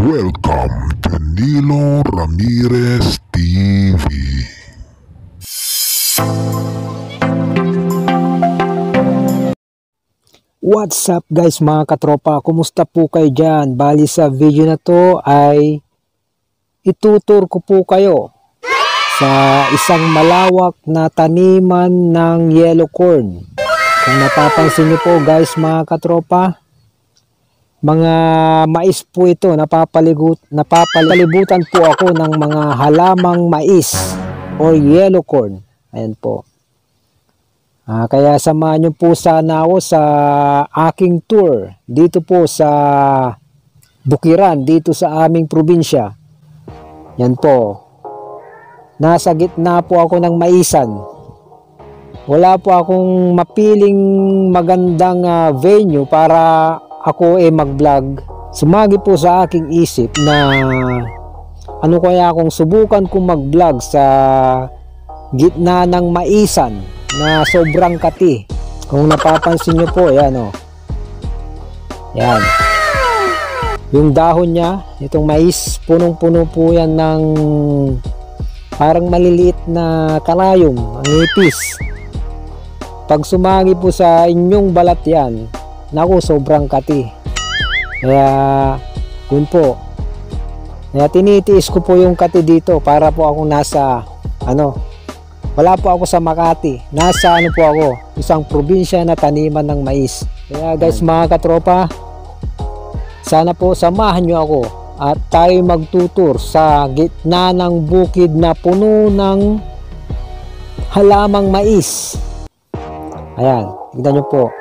Welcome to Nilo Ramirez TV. What's up guys mga katropa? Kumusta po kayo dyan? Bali sa video na to ay itutur ko po kayo sa isang malawak na taniman ng yellow corn. Kung napapansin niyo po guys mga katropa, mga mais po ito, napapaligut, napapalibutan po ako ng mga halamang mais o yellow corn. Ayan po. Ah, kaya samahan niyo po sana ako sa aking tour dito po sa Bukiran, dito sa aming probinsya. Yan po. Nasa gitna po ako ng maisan. Wala po akong mapiling magandang ah, venue para ako eh mag-vlog. Sumagi po sa aking isip na ano kaya kung subukan kong mag-vlog sa gitna ng maisan na sobrang kati. Kung napapansin nyo po, yan o. Yan. Yung dahon niya, itong mais, punong-puno po yan ng parang maliliit na kalayom, ang ipis. Pag sumagi po sa inyong balat yan, naku, sobrang kati. Kaya, yun po. Kaya tinitiis ko po yung kati dito para po ako nasa, ano, wala po ako sa Makati. Nasa ano po ako, isang probinsya na taniman ng mais. Kaya guys mga katropa, sana po samahan nyo ako at tayo magtutur sa gitna ng bukid na puno ng halamang mais. Ayan, tignan nyo po.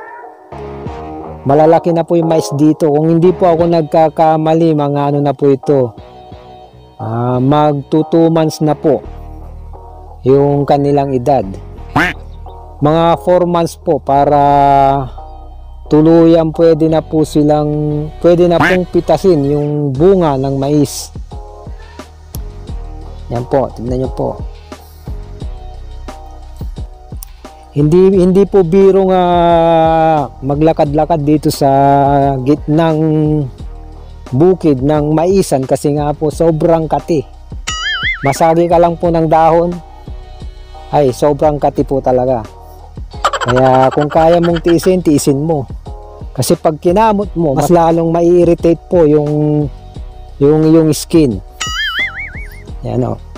Malalaki na po yung mais dito. Kung hindi po ako nagkakamali, mga ano na po ito. Uh, mag 2 months na po yung kanilang edad. Mga 4 months po para tuluyan pwede na po silang pwede na pong pitasin yung bunga ng mais. Yan po, tignan nyo po. Hindi hindi po biro nga maglakad-lakad dito sa gitnang bukid ng maisan kasi nga po sobrang kati. Masagi ka lang po ng dahon, ay sobrang kati po talaga. Kaya kung kaya mong tiisin, tiisin mo. Kasi pag kinamot mo, mas lalong mai-irritate po yung yung yung skin. Yan o.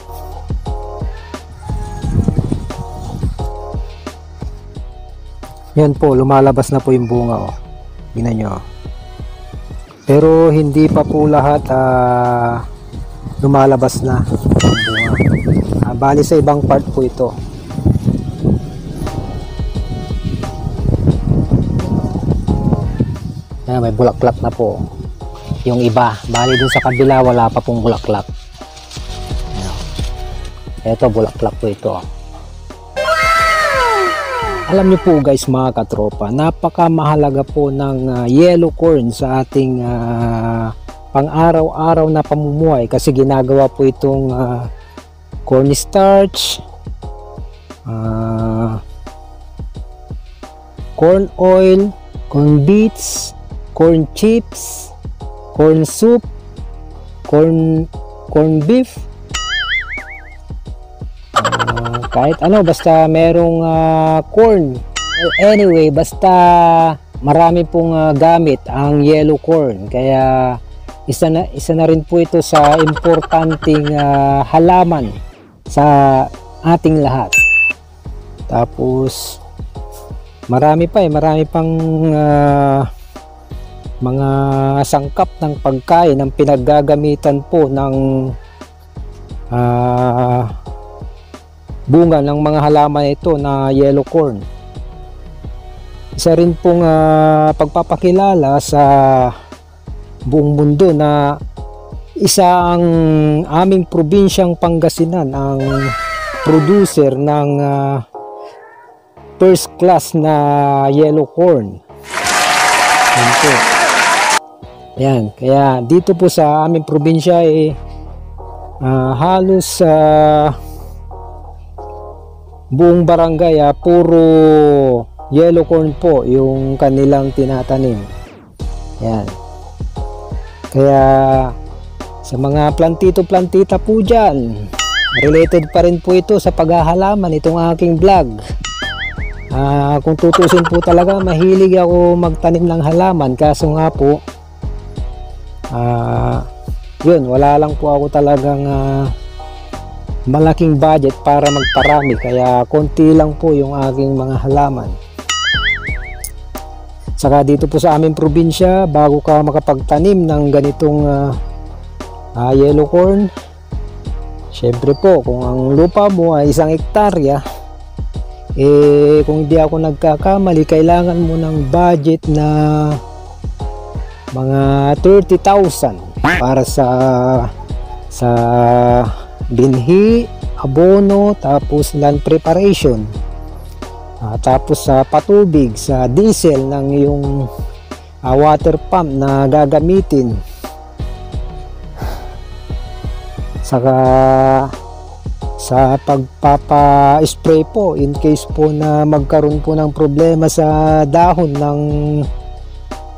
Yan po, lumalabas na po yung bunga o. Tingnan nyo. Pero hindi pa po lahat uh, lumalabas na yung bunga. Uh, bali sa ibang part po ito. Ayan, may bulaklak na po. Yung iba. Bali dun sa kabila wala pa pong bulaklak. Ayan. Ito bulaklak po ito. Alam niyo po guys mga katropa, napaka mahalaga po ng uh, yellow corn sa ating uh, pang-araw-araw na pamumuhay. Kasi ginagawa po itong uh, cornstarch, uh, corn oil, corn beets, corn chips, corn soup, corn corn beef, uh, kahit ano basta merong uh, corn. Anyway, basta marami pong uh, gamit ang yellow corn kaya isa na, isa na rin po ito sa importanteng uh, halaman sa ating lahat. Tapos marami pa eh, marami pang uh, mga sangkap ng pagkain ng pinaggagamitan po ng uh, bunga ng mga halaman ito na yellow corn. Isa rin pong uh, pagpapakilala sa buong mundo na isa ang aming probinsyang Pangasinan ang producer ng uh, first class na yellow corn. Yan po. Kaya dito po sa aming probinsya eh uh, halos uh, buong barangay uh, puro yellow corn po yung kanilang tinatanim. Yan. Kaya sa mga plantito-plantita po dyan. Related pa rin po ito sa paghahalaman itong aking vlog. Ah, kung tutusin po talaga, mahilig ako magtanim ng halaman kaso nga po ah, yun, wala lang po ako talagang ah, malaking budget para magparami kaya konti lang po yung aking mga halaman. Saka dito po sa aming probinsya, bago ka makapagtanim ng ganitong ah, ah, yellow corn, syempre po kung ang lupa mo ay isang hektarya, eh kung hindi ako nagkakamali, kailangan mo ng budget na mga 30,000 para sa sa binhi, abono, tapos land preparation. Ah, tapos sa patubig, sa diesel ng yung ah, water pump na gagamitin. Saka sa pagpapa-spray po in case po na magkaroon po ng problema sa dahon ng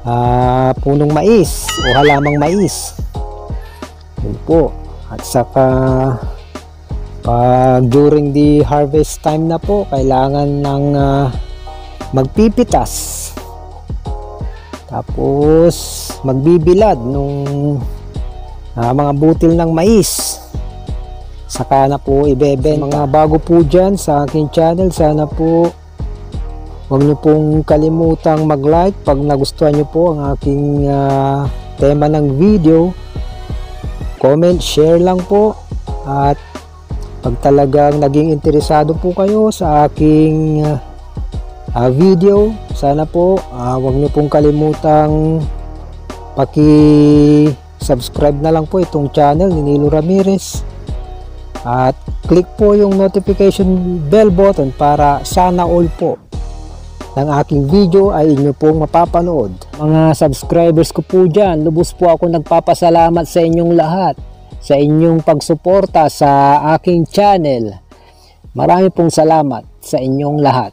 ah, punong mais o halamang mais. Yun po. At saka pag during the harvest time na po, kailangan ng ah, magpipitas. Tapos magbibilad nung ah, mga butil ng mais. Saka na po ibebenta. Mga bago po dyan sa aking channel, sana po Huwag niyo pong kalimutang mag-like pag nagustuhan niyo po ang aking ah, tema ng video. Comment, share lang po. At pag talagang naging interesado po kayo sa aking ah, video, sana po ah, huwag niyo pong kalimutang paki-subscribe na lang po itong channel ni Nilo Ramirez. At click po yung notification bell button para sana all po ng aking video ay inyo pong mapapanood. Mga subscribers ko po dyan, lubos po ako nagpapasalamat sa inyong lahat sa inyong pagsuporta sa aking channel. Marami pong salamat sa inyong lahat.